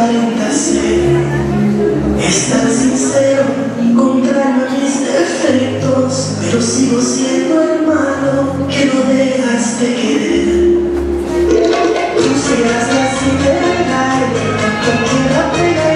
aparenta ser Es tan sincero y mis defectos Pero sigo siendo el malo que no dejas de querer. Tú serás la ciudad con quien la pegas